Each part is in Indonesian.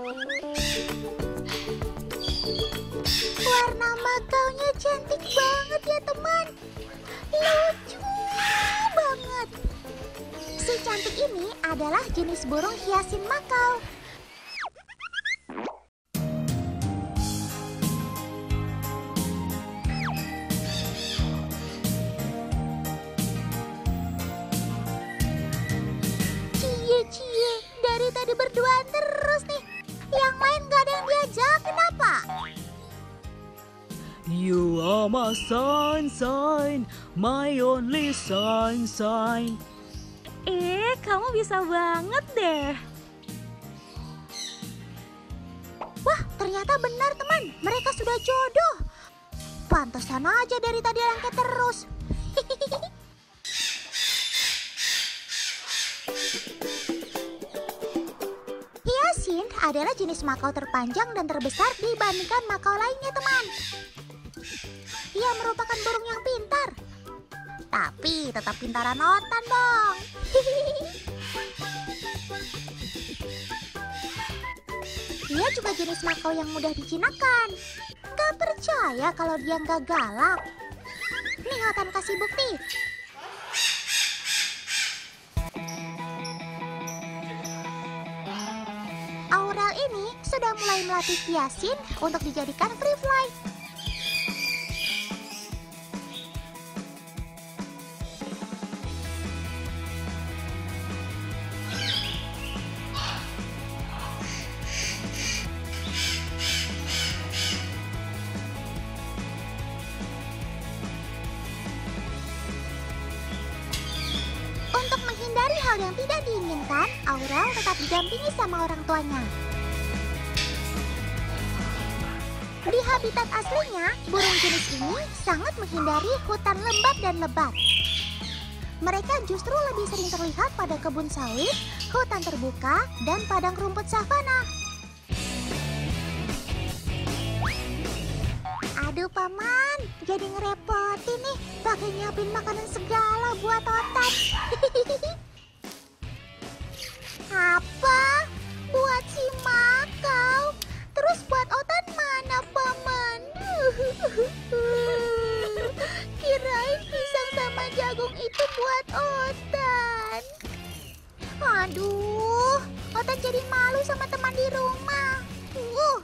Warna makaunya cantik banget ya teman. Lucu banget. Si cantik ini adalah jenis burung hiasin makau. You are my sunshine, my only sunshine. Eh, kamu bisa banget deh. Wah, ternyata benar teman. Mereka sudah jodoh. Pantesan aja dari tadi lengket terus. Hiasin adalah jenis makau terpanjang dan terbesar dibandingkan makau lainnya, teman. Ia merupakan burung yang pintar. Tapi tetap pintaran otan dong. Dia juga jenis makau yang mudah dijinakan. Gak percaya kalau dia nggak galak. Nih Otan kasih bukti. Aurel ini sudah mulai melatih Yasin untuk dijadikan free flight. Hal yang tidak diinginkan, Aurel tetap didampingi sama orang tuanya. Di habitat aslinya, burung jenis ini sangat menghindari hutan lebat dan lebat. Mereka justru lebih sering terlihat pada kebun sawit, hutan terbuka, dan padang rumput savana. Aduh paman, jadi ngerepotin nih pakai nyiapin makanan segala buat otan. Aduh, otan jadi malu sama teman di rumah. Uh.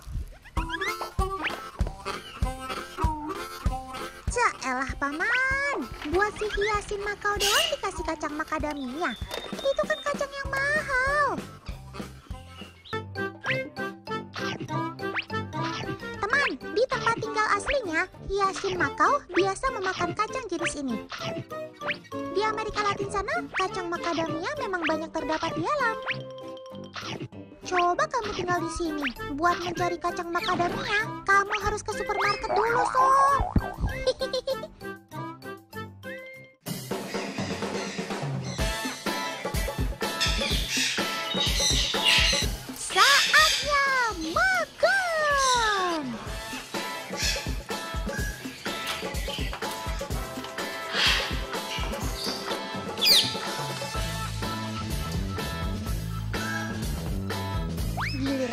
Caelah paman, buat si hiasin makau doang dikasih kacang macadamia. Itu kan kacang yang mahal. Teman, di tempat tinggal aslinya, hiasin makau biasa memakan kacang jenis ini. Amerika Latin sana, kacang macadamia memang banyak terdapat di alam. Coba kamu tinggal di sini. Buat mencari kacang macadamia, kamu harus ke supermarket dulu, Sob.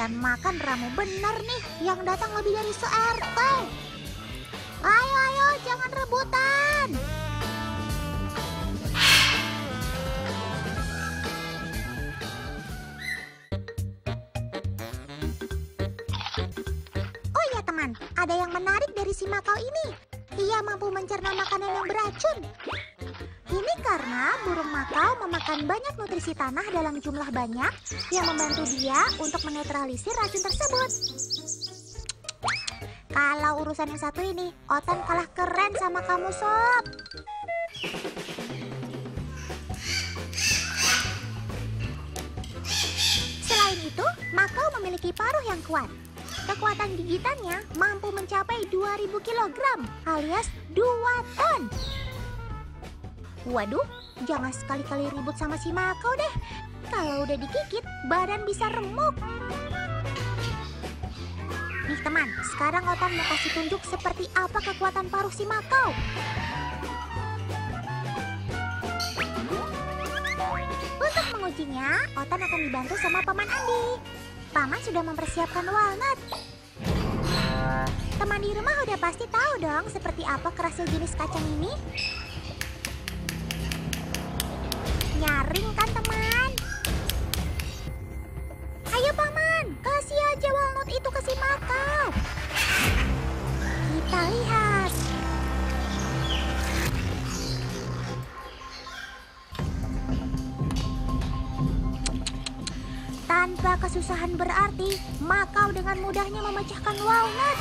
Makan ramu bener nih, yang datang lebih dari se-RT. Ayo, ayo, jangan rebutan. Oh iya teman, ada yang menarik dari si makau ini. Ia mampu mencerna makanan yang beracun. Ini karena burung makau memakan banyak nutrisi tanah dalam jumlah banyak yang membantu dia untuk menetralisir racun tersebut. Kalau urusan yang satu ini, Otan kalah keren sama kamu, Sob. Selain itu, Makau memiliki paruh yang kuat. Kekuatan gigitannya mampu mencapai 2000 kg alias 2 ton. Waduh, jangan sekali-kali ribut sama si Makau deh. Kalau udah digigit, badan bisa remuk. Nih teman, sekarang Otan mau kasih tunjuk seperti apa kekuatan paruh si Makau. Untuk mengujinya, Otan akan dibantu sama Paman Andi. Paman sudah mempersiapkan walnut. Teman di rumah udah pasti tahu dong seperti apa kerasa jenis kacang ini. Nyaring kan teman? Ayo paman, kasih aja walnut itu ke si Makau. Kita lihat. Tanpa kesusahan berarti, Makau dengan mudahnya memecahkan walnut.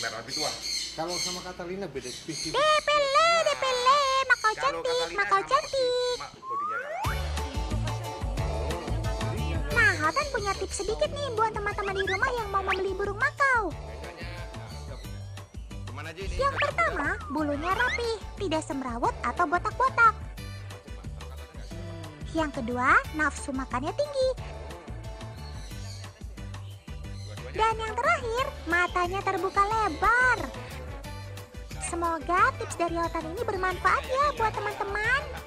Merah. Lebih tua. Kalau sama Catalina beda tipis. Depele, depele, Makau cantik, Makau cantik. Nah, Hotan punya tips sedikit nih buat teman-teman di rumah yang mau membeli burung Makau Ke mana aja ini? Yang pertama, bulunya rapi, tidak semrawut atau botak-botak. Yang kedua, nafsu makannya tinggi. Dan yang terakhir, matanya terbuka lebar. Semoga tips dari Otan ini bermanfaat ya buat teman-teman.